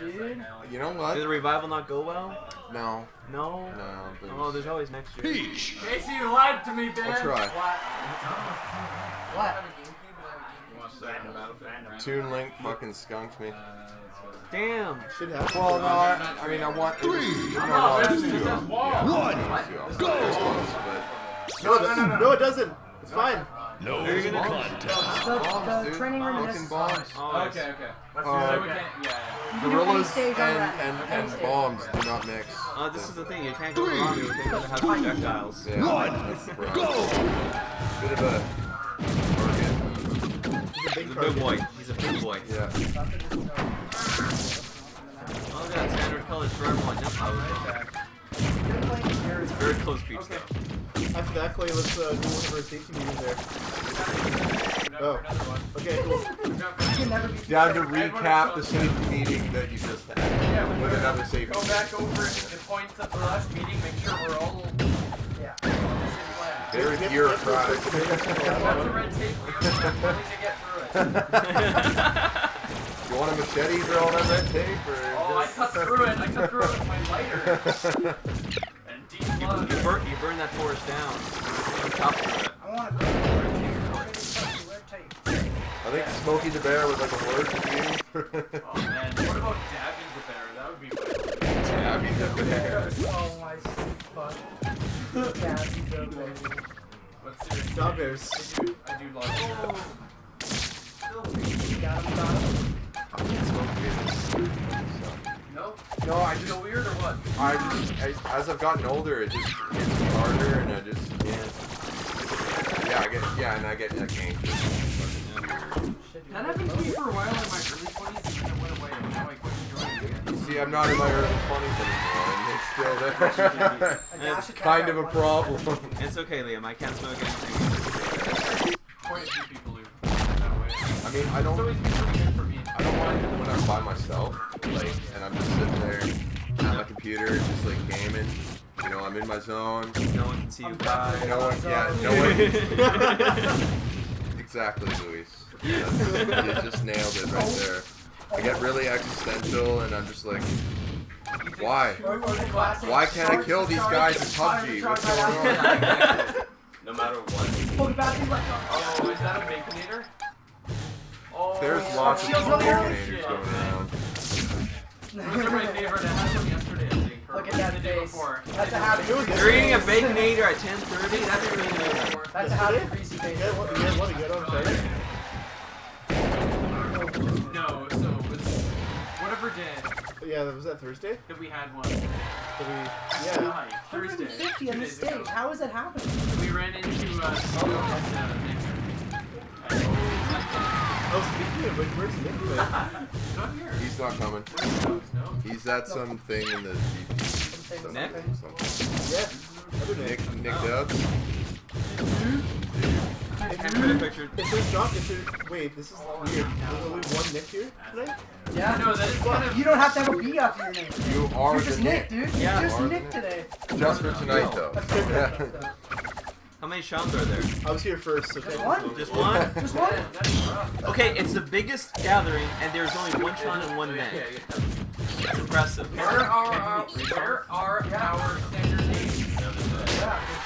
dude. You know what? Did the revival not go well? No. No. No. there's- Oh, there's always next year. Peach. Casey, you lied to me, Ben. I'll try. What? what? Toon Link fucking skunked me. Damn. Should have. Well, no, I, I mean, I want. Three. no, no, it was This two is off. wall. One. It was two off. Go. It was close, but No, it doesn't. No, it doesn't. It's fine. No You're gonna- contest. The, bombs, the training room Fucking is bombs. Oh, Okay, okay. Uh, so we can't, yeah, yeah. You can do any Gorillas stage and, and, and bombs do not mix. Uh, this is the thing. You can't go wrong with things that have projectiles. Yeah, One. Go. Bit of a target. He's a big He's a big boy. He's a big boy. Yeah. Oh, look at that standard colors for everyone. That's how it's very close peach Okay. though. After that, Clay, let's uh, do one of our safety meetings there. Oh. Okay, cool. You can never be too Down to recap the safety meeting that you just had Yeah, with another safety. Go back over the points of the last meeting, make sure we're all Yeah. on the same plan. Very Get- get- bureaucratic. That's the red tape. We need to get through it. You want a machete drill on that red tape, or? Oh, I cut through it. I cut through it with my lighter. And deep You, love. burn, you burn that forest down. On top of it. I want to go. I think Smokey the Bear was like a word to you. Oh man, what about Dabby the bear? That would be wild. Tabby the Bear. Oh my sweet fuck. Yeah, you go, baby. But seriously, Job bears. I do, I do love oh. Got him, got him. Smokey is- No? No, I just, Feel weird or what? I just, I, as I've gotten older, it just gets harder, and I just can't. Yeah, I get, yeah, and I get, I can't. That happened to me for a while in my early 20s and then it went away. And now I quit enjoying it again. See, I'm not in my early 20s anymore, it's still there. It's kind of a problem. It's okay, Liam. I can't smoke anything. Quite a few people who that way. I mean, I don't, always been pretty good for me. I don't mind when I'm by myself, like, and I'm just sitting there at my computer, just like gaming. You know, I'm in my zone. No one can see you cry. No one, yeah, no one. Exactly, Luis. Yeah, you just nailed it right there. I get really existential, and I'm just like, why? Or, or the classic. Why can't I kill these guys in PUBG? What's going on? no matter what. Poke back in like, Oh, is that a Baconator? Oh, There's lots of oh, Shields over. Baconators going around. Those are my favorite. I had one yesterday, I think. or Look at that the day face. before. That's a happy. You're eating a baconator at 10:30. That's pretty good. That's a happy greasy face. You had one, you had one to get on Friday? No, so it was whatever day Yeah, was that Thursday? that we had one. Did we, yeah. Hi, Thursday. 150 two on the days ago. stage. How is that happening? We ran into uh, Oh, speaking where's Nick? today? not here. He's not coming. He's at something in the Something, Nick? something. something. Yeah, other Nick. Nick, Nick Oh. Dubs. Can't a picture. If there's not, if there, wait, this is weird. There's only one Nick here today? Yeah. No, that is kind of. You don't have to have a B after your name. You are You're just Nick. Nick, dude. Yeah. You're just Nick Nick. today. Just for tonight, though. Yeah. How many Shams are there? I was here first, so Just one? Just one? Just one? That's rough. Okay, it's the biggest gathering, and there's only one Sean and one man. That's impressive. Where are our, where are our standard names? Yeah, good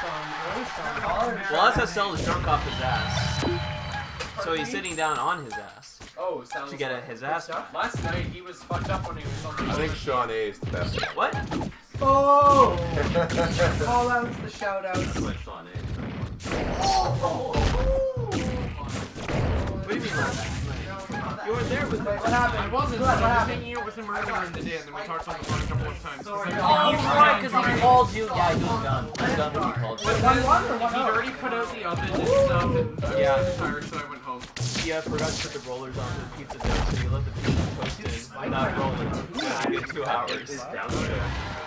song. Really strong. Caller. Well, that's how Sel is drunk off his ass. So he's sitting down on his ass Oh, sounds to get like- at his ass. back. Last night he was fucked up when he was on the I think Sean A is the best. What? Oh! Call outs, the shout outs. You? You were there with me. What happened? I wasn't, What, I happened? hanging out with him earlier in the day, and then we talked on the phone a couple of times. Sorry. Oh, right, because he called you. Yeah, he was done. He was done when he called you. But then he'd already put out the oven and stuff, and I was Yeah. tired, so I went home. He uh, forgot to put the rollers on the pizza dough, so he let the pizza toasted, not rolling. For a good two hours.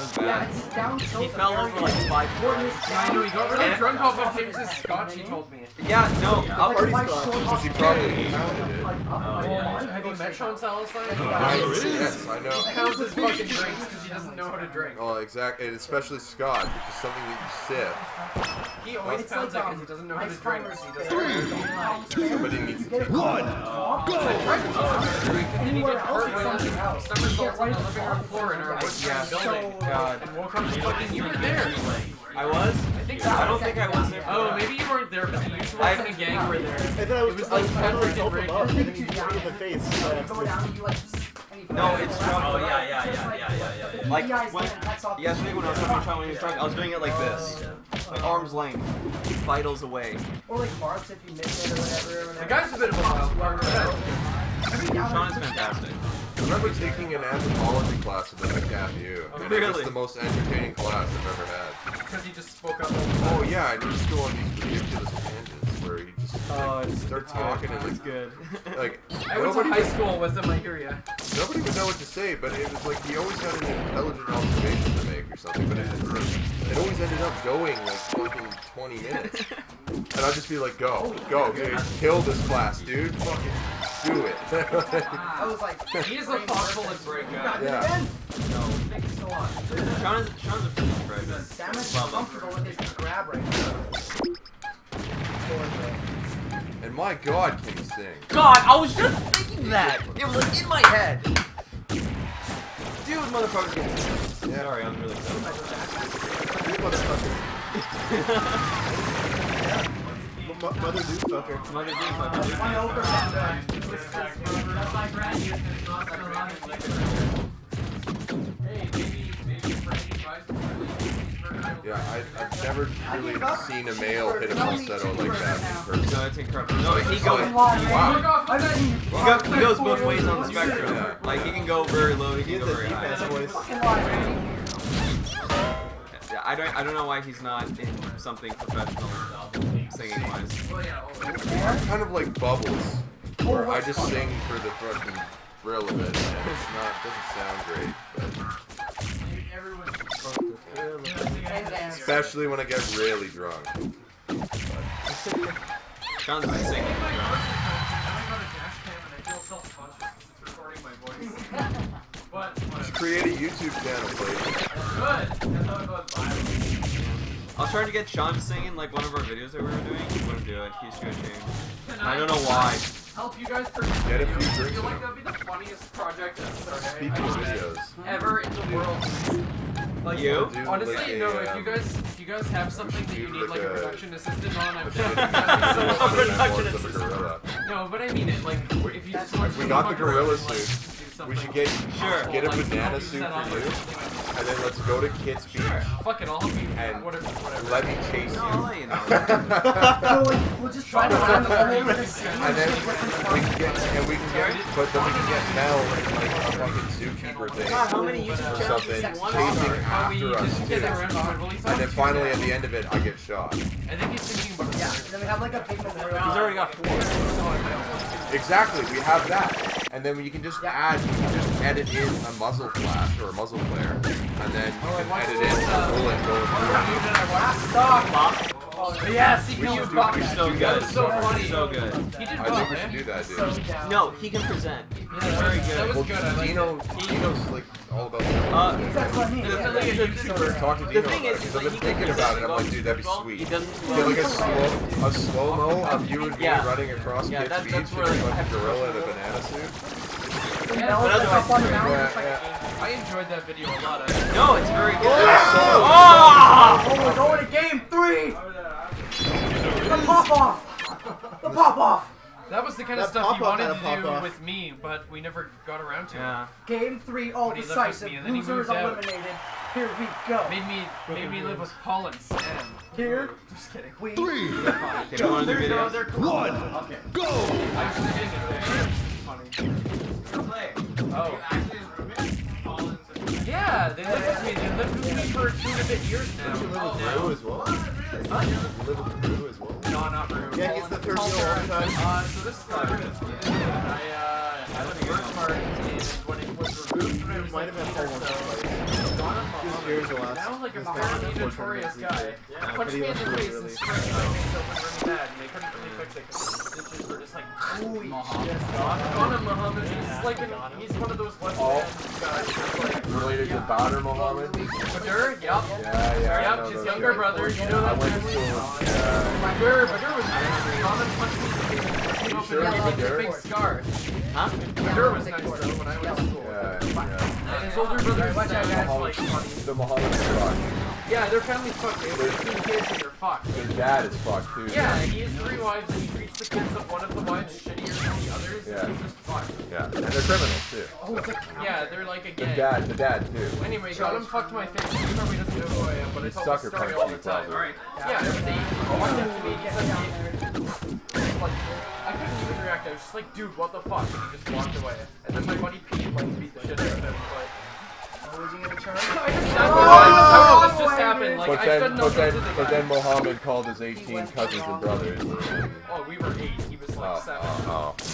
Was Yeah, it's down tilt. He fell over like five Important times. is I down know he got really Yeah. drunk off of James's scotch, he told me. Yeah, no, I'll, Party Like, scotch. he probably pounded it. like, up, Oh, like, yeah. Have you met Sean Salazar? Yes, I know. He pounds his fucking drinks because he doesn't know how to drink. Oh, exactly, and especially scotch, which is something that you sip, He always It's pounds it because um, he doesn't know how to drink. climbers He fair. doesn't but he needs to take One, I tried to teach to drink, and then he Anywhere got else hurt is by something the else. stomach Get results on right the living room floor in our Yeah, Western building. God. And woke fucking, you were there. I was? I think so. I don't think I was there. for Oh, that. maybe you weren't there, but the usual I- and the gang were there. And then I was, It was I was like trying to like fucking help up, and then he hit in the face. by Go accident. down and you like. and No, it's drunk. Oh, yeah, yeah, yeah, yeah, yeah, yeah, yeah. Like, when- hand cuts off the Yesterday when I was cheek. talking to Sean when he was drunk, I was doing it like this. Oh. Like arm's length. Vitals away. Or like Marks if you miss it or whatever. The guy's a bit of a wild card. Sean is fantastic. I remember taking an anthropology class with at CAMU. and It was the most entertaining class I've ever had. Because he just spoke up. Oh yeah, and he just go on these ridiculous tangents where he just Oh, it's start talking and It's like, good. like I went to high school with him, I hear ya. nobody would know what to say, but it was like he always had an intelligent observation to make or something, but it, it always ended up going like fucking 20 minutes. And I'd just be like, go, go, dude, kill this class, dude, fucking do it. I was like. He is a thoughtful and brave guy. Yeah. No. Thank you so. Sean is, Sean's a freaking dragon. Sam is Love him. comfortable with his grab right now. and my god, can he sing? God, I was just thinking that. It was like in my head. Dude, motherfucker. can sing. Yeah. Sorry, I'm really excited. You motherfucker. Mo- Mother dude fucker. Mother dude, fucking dude. One over that. Yeah, I, I've never really seen a male hit a falsetto like that in person. No, it's incredible. No, he goes. Wow. I bet you. He, go, he goes both ways on the spectrum. Yeah. Like he can go very low, he He can has go very high. voice. Yeah, I don't, I don't know why he's not in something professional singing wise. kind of like Bubbles, where I just sing for the fucking thrill of it. And it's not, doesn't sound great, but especially when I get really drunk. Sean's been singing. Just create a YouTube channel, please. I was trying to get Sean to sing in like one of our videos that we were doing. He wouldn't do it. He's too ashamed. I don't know why. Help you guys produce Get a videos. few I feel like that'd be the funniest project Speaking of videos, ever in the world. Like You? Honestly, like a, no. If you um, guys, if you guys have something that you need like like a a- production assistant on, I'm a down. shitty That'd be so A production memoirs of a assistant. No, but I mean it. Like, if you just want We to got the gorilla and, like, suit. We should get Sure. get a like, banana suit for you, something. And then let's go to Kits Beach Fuck it, I'll help you. And whatever, whatever. let me chase No, I'll you. let you know. So like, we'll just try to run the whole over the. And then we can get, and we can get, but then we can get Mel in like a fucking zookeeper thing God, how many YouTube or channels something, does he chasing after us too. around to it. Well, he's And then finally, at the end of it, I get shot. I think he's thinking about Yeah, and then we have like a pigment there. He's already got four. Exactly, we have that, and then you can just add, you can just edit in a muzzle flash or a muzzle flare, and then you can edit in a bullet going through. Stop. Yes, he We can should Bobby. we So do good. that. So funny. So good. He did I well, think we should do that, dude. No, he can present. Yeah, He's very That good. was Well, good. I Dino, it. Dino's like all about Uh. That's what I mean. The- Yeah, the- like, the- YouTuber. Talk to The Dino thing about is, it, is because I've like been he thinking about it. I'm like, dude, that'd be sweet. He doesn't. Get like a slow, a slow mo of you and me Yeah. running across Yeah, Kits that- Beach that's in where, a fucking gorilla in a banana suit. The Yeah, Mel but up on the mountain, Yeah, like, yeah. I enjoyed that video a lot. I- No, it's very good. So- Ah! Oh, we're going to game three! The pop off! The pop off! That was the kind of stuff you wanted to do pop-off. with me, but we never got around to Yeah. Game three, all When he lived with decisive. me and then he Losers moved out. eliminated. Here we go. it. Made me made me live with Paul and Sam. Here Just kidding. we Okay, one of the No, videos. they're cool. Okay. Go! Funny. Oh. Yeah, they lived with me. They lived with me for two and a bit years now. Oh. Rue as well? You live with Rue as well? No, not Rue. Yeah, he's the third time. Uh, so this started. I uh, I was work hard and when it was removed when was Might have or Paul once was the like a World notorious guy punched me in the face and sprayed my face open really bad, and they couldn't really fix the stitches were just like. Holy shit. Ghanem Muhammad, he's like an, he's one of those West Oh. End guys that's like Related to Badr Muhammad? Badur, yup. Yeah, yeah. Yep, know his younger brother, you know that went to family? school. Yeah. Badur, Badur was nice. Ghanem punched me in the face and put me up sure and it he was had a Badur? big scar. Huh? Badur was nice though when I went to school. Yeah, yeah. And his older brother Watch out, guys. was like. The Muhammad fucked. Yeah, their family's fucked. They have 15 kids and they're fucked. Their dad is fucked too. Yeah, he has three wives and he treats the kids of one of the wives shittier than the others. Yeah. And he's just fucked. Yeah. And they're criminals too. Oh, Yeah, they're like a gang. The dad, the dad too. Anyway, got him fucked my face. He probably doesn't know who I am, but I sucker the story all the time. Alright. Yeah, it was eight. He walked up to me, he said, "Hey." like, I couldn't even react. I was just like, dude, what the fuck? And he just walked away. And then my buddy Pete like beat the shit out of him. But Oh, is he gonna charge? I just said, Oh, how did this oh, just happen? Like, But then, but then, the but then Muhammad called his 18 cousins and brothers. Oh, we were eight. He was like Oh, seven. oh, oh.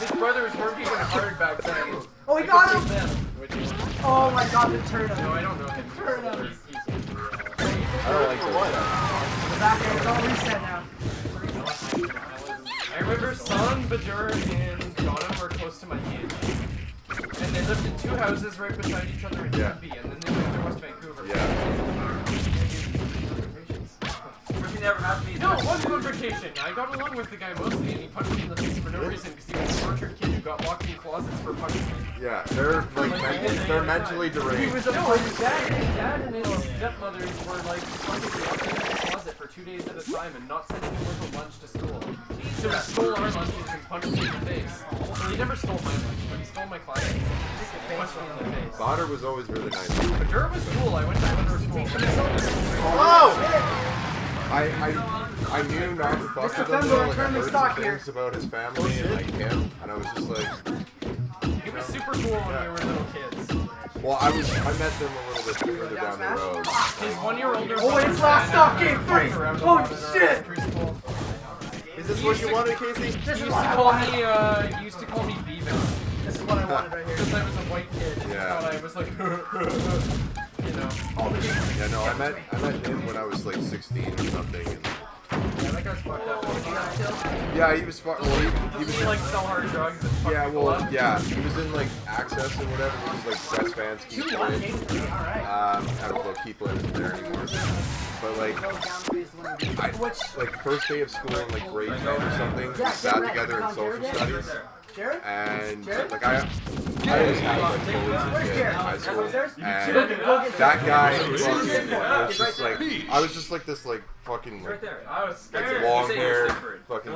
His brothers weren't even hard back then. Oh, he I got him! them, which is- Oh my god, the turn No. I don't know him. Turn him. He's- he's- uh, I don't like this. Uh, the back end, don't reset now. I remember Son, Bajur, and Ghana were close to my age. And they lived in two houses right beside each other in Yeah. Tempe, and then they moved to West Vancouver. Yeah. Thing happened to me No, it wasn't on vacation. I got along with the guy mostly, and he punched me in the face for no reason because he was a tortured kid who got locked in closets for punching me. Yeah, they're like men- they're mentally deranged. He was a no, his dad, his dad and his stepmothers were like fucking locked in the closet for two days at a time and not sending him with a lunch to school. So he stole our lunches and punched me in the face. Well, he never stole my lunch, but he stole my class. He punched in the face. Badr was always really nice. But Durham was cool. I went to Hunter school. Oh! I, I, I knew not to fuck with him Mr. though. Like, I turn the heard stock some here. things about his family and like him, and I was just like, He was super cool when we were little kids. well, I was, I met them a little bit further down the road. His one year older Oh, it's last stop, game three! Oh, shit! Is this what you wanted, Casey? He used to call me, uh, he used to call me Beavis. This is what I wanted right here. Because I was a white kid. and he Yeah. thought I was like, you know. Yeah, no, I met, I met him when I was like 16 or something. And, Yeah, that guy's fucked up. yeah, he was fuck. Well, he, he was He like sell hard drugs and fuck Yeah, people well, up. yeah, he was in like Access and whatever. He was like best fans keep Two, one, playing. game three, alright. Um, I don't know, Keith Lynn isn't there anymore. But like, Go down phase one. I, Which, like first day of school in like grade 10 or something, we sat together in social studies, Jared? and Jared? like I, I always had like bullies and Where's shit Jared? high That's school, upstairs? and Go get- go get that guy Jared. fucking Jared. was just like, I was just like this like fucking right like there. I was scared. long You say hair, fucking